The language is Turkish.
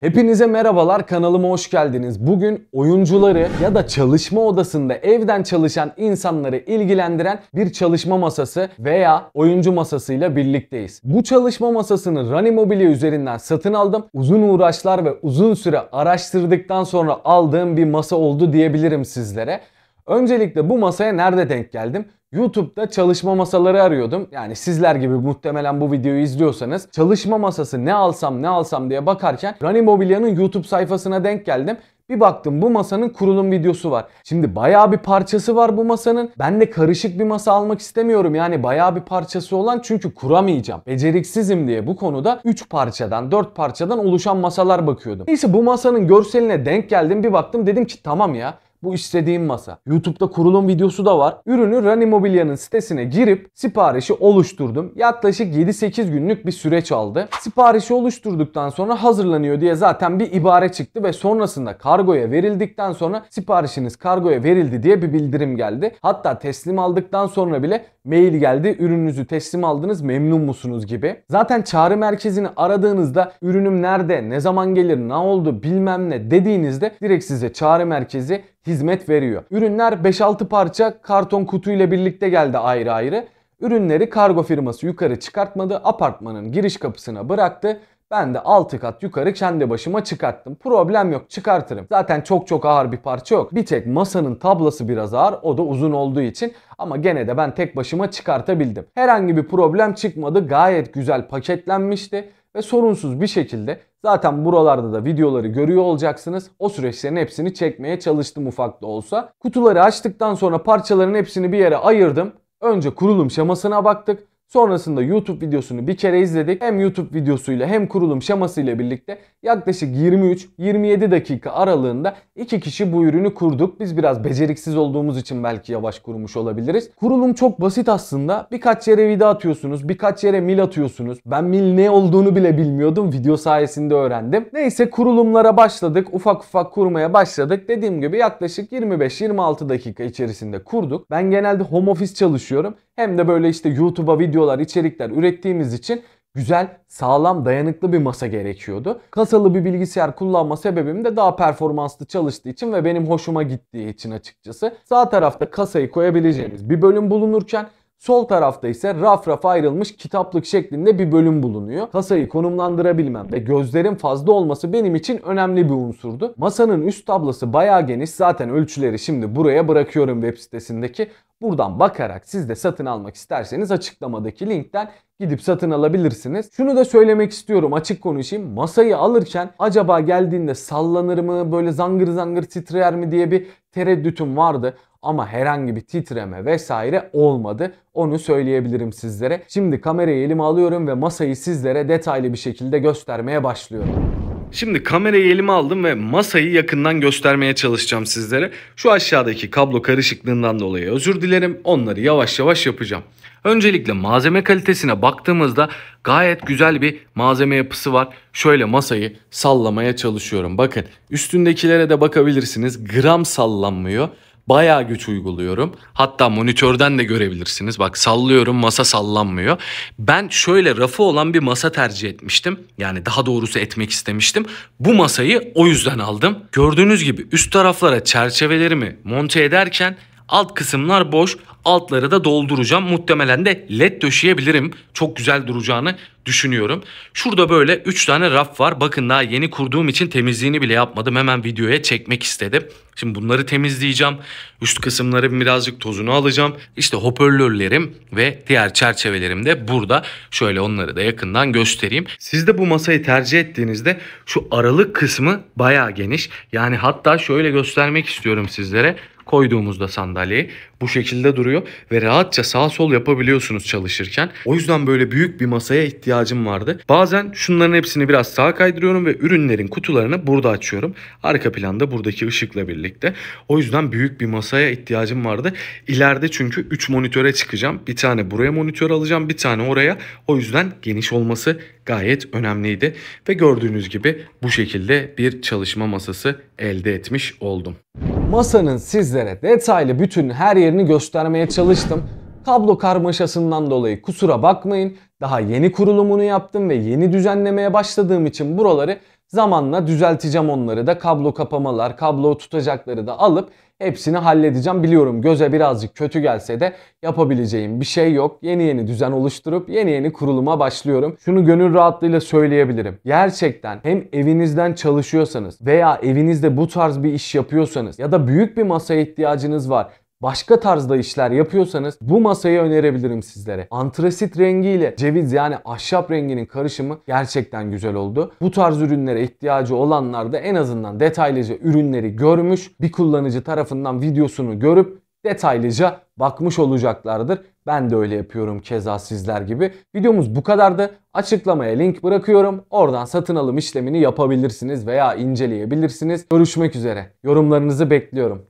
Hepinize merhabalar kanalıma hoş geldiniz. Bugün oyuncuları ya da çalışma odasında evden çalışan insanları ilgilendiren bir çalışma masası veya oyuncu masasıyla birlikteyiz. Bu çalışma masasını Rani Mobilya üzerinden satın aldım. Uzun uğraşlar ve uzun süre araştırdıktan sonra aldığım bir masa oldu diyebilirim sizlere. Öncelikle bu masaya nerede denk geldim? YouTube'da çalışma masaları arıyordum. Yani sizler gibi muhtemelen bu videoyu izliyorsanız çalışma masası ne alsam ne alsam diye bakarken Rani Mobilya'nın YouTube sayfasına denk geldim. Bir baktım bu masanın kurulum videosu var. Şimdi bayağı bir parçası var bu masanın. Ben de karışık bir masa almak istemiyorum. Yani bayağı bir parçası olan çünkü kuramayacağım. Beceriksizim diye bu konuda 3 parçadan 4 parçadan oluşan masalar bakıyordum. Neyse bu masanın görseline denk geldim. Bir baktım dedim ki tamam ya bu istediğim masa. YouTube'da kurulum videosu da var. Ürünü Rani Mobilya'nın sitesine girip siparişi oluşturdum. Yaklaşık 7-8 günlük bir süreç aldı. Siparişi oluşturduktan sonra hazırlanıyor diye zaten bir ibare çıktı ve sonrasında kargoya verildikten sonra siparişiniz kargoya verildi diye bir bildirim geldi. Hatta teslim aldıktan sonra bile mail geldi. Ürününüzü teslim aldınız memnun musunuz gibi. Zaten çağrı merkezini aradığınızda ürünüm nerede, ne zaman gelir, ne oldu bilmem ne dediğinizde direkt size çağrı merkezi hizmet veriyor. Ürünler 5-6 parça karton kutu ile birlikte geldi ayrı ayrı. Ürünleri kargo firması yukarı çıkartmadı. Apartmanın giriş kapısına bıraktı. Ben de 6 kat yukarı kendi başıma çıkarttım. Problem yok çıkartırım. Zaten çok çok ağır bir parça yok. Bir tek masanın tablası biraz ağır. O da uzun olduğu için. Ama gene de ben tek başıma çıkartabildim. Herhangi bir problem çıkmadı. Gayet güzel paketlenmişti ve sorunsuz bir şekilde zaten buralarda da videoları görüyor olacaksınız. O süreçlerin hepsini çekmeye çalıştım ufak da olsa. Kutuları açtıktan sonra parçaların hepsini bir yere ayırdım. Önce kurulum şemasına baktık. Sonrasında YouTube videosunu bir kere izledik. Hem YouTube videosuyla hem kurulum şemasıyla birlikte yaklaşık 23-27 dakika aralığında iki kişi bu ürünü kurduk. Biz biraz beceriksiz olduğumuz için belki yavaş kurmuş olabiliriz. Kurulum çok basit aslında. Birkaç yere vida atıyorsunuz, birkaç yere mil atıyorsunuz. Ben mil ne olduğunu bile bilmiyordum. Video sayesinde öğrendim. Neyse kurulumlara başladık. Ufak ufak kurmaya başladık. Dediğim gibi yaklaşık 25-26 dakika içerisinde kurduk. Ben genelde home office çalışıyorum. Hem de böyle işte YouTube'a videolar, içerikler ürettiğimiz için güzel, sağlam, dayanıklı bir masa gerekiyordu. Kasalı bir bilgisayar kullanma sebebim de daha performanslı çalıştığı için ve benim hoşuma gittiği için açıkçası. Sağ tarafta kasayı koyabileceğiniz bir bölüm bulunurken Sol tarafta ise raf raf ayrılmış kitaplık şeklinde bir bölüm bulunuyor. Kasayı konumlandırabilmem ve gözlerin fazla olması benim için önemli bir unsurdu. Masanın üst tablası bayağı geniş. Zaten ölçüleri şimdi buraya bırakıyorum web sitesindeki. Buradan bakarak siz de satın almak isterseniz açıklamadaki linkten gidip satın alabilirsiniz. Şunu da söylemek istiyorum açık konuşayım. Masayı alırken acaba geldiğinde sallanır mı böyle zangır zangır titrer mi diye bir tereddütüm vardı ama herhangi bir titreme vesaire olmadı. Onu söyleyebilirim sizlere. Şimdi kamerayı elime alıyorum ve masayı sizlere detaylı bir şekilde göstermeye başlıyorum. Şimdi kamerayı elime aldım ve masayı yakından göstermeye çalışacağım sizlere. Şu aşağıdaki kablo karışıklığından dolayı özür dilerim. Onları yavaş yavaş yapacağım. Öncelikle malzeme kalitesine baktığımızda gayet güzel bir malzeme yapısı var. Şöyle masayı sallamaya çalışıyorum. Bakın üstündekilere de bakabilirsiniz. Gram sallanmıyor. Bayağı güç uyguluyorum. Hatta monitörden de görebilirsiniz. Bak sallıyorum masa sallanmıyor. Ben şöyle rafı olan bir masa tercih etmiştim. Yani daha doğrusu etmek istemiştim. Bu masayı o yüzden aldım. Gördüğünüz gibi üst taraflara çerçevelerimi monte ederken alt kısımlar boş. Altları da dolduracağım. Muhtemelen de led döşeyebilirim. Çok güzel duracağını düşünüyorum. Şurada böyle 3 tane raf var. Bakın daha yeni kurduğum için temizliğini bile yapmadım. Hemen videoya çekmek istedim. Şimdi bunları temizleyeceğim. Üst kısımları birazcık tozunu alacağım. İşte hoparlörlerim ve diğer çerçevelerim de burada. Şöyle onları da yakından göstereyim. Siz de bu masayı tercih ettiğinizde şu aralık kısmı bayağı geniş. Yani hatta şöyle göstermek istiyorum sizlere koyduğumuzda sandalyeyi bu şekilde duruyor ve rahatça sağ sol yapabiliyorsunuz çalışırken. O yüzden böyle büyük bir masaya ihtiyacım vardı. Bazen şunların hepsini biraz sağa kaydırıyorum ve ürünlerin kutularını burada açıyorum. Arka planda buradaki ışıkla birlikte. O yüzden büyük bir masaya ihtiyacım vardı. İleride çünkü 3 monitöre çıkacağım. Bir tane buraya monitör alacağım, bir tane oraya. O yüzden geniş olması gayet önemliydi. Ve gördüğünüz gibi bu şekilde bir çalışma masası elde etmiş oldum. Masanın sizlere detaylı bütün her yerini göstermeye çalıştım. Kablo karmaşasından dolayı kusura bakmayın. Daha yeni kurulumunu yaptım ve yeni düzenlemeye başladığım için buraları Zamanla düzelteceğim onları da kablo kapamalar, kablo tutacakları da alıp hepsini halledeceğim. Biliyorum göze birazcık kötü gelse de yapabileceğim bir şey yok. Yeni yeni düzen oluşturup yeni yeni kuruluma başlıyorum. Şunu gönül rahatlığıyla söyleyebilirim. Gerçekten hem evinizden çalışıyorsanız veya evinizde bu tarz bir iş yapıyorsanız ya da büyük bir masaya ihtiyacınız var başka tarzda işler yapıyorsanız bu masayı önerebilirim sizlere. Antrasit rengiyle ceviz yani ahşap renginin karışımı gerçekten güzel oldu. Bu tarz ürünlere ihtiyacı olanlar da en azından detaylıca ürünleri görmüş, bir kullanıcı tarafından videosunu görüp detaylıca bakmış olacaklardır. Ben de öyle yapıyorum keza sizler gibi. Videomuz bu kadardı. Açıklamaya link bırakıyorum. Oradan satın alım işlemini yapabilirsiniz veya inceleyebilirsiniz. Görüşmek üzere. Yorumlarınızı bekliyorum.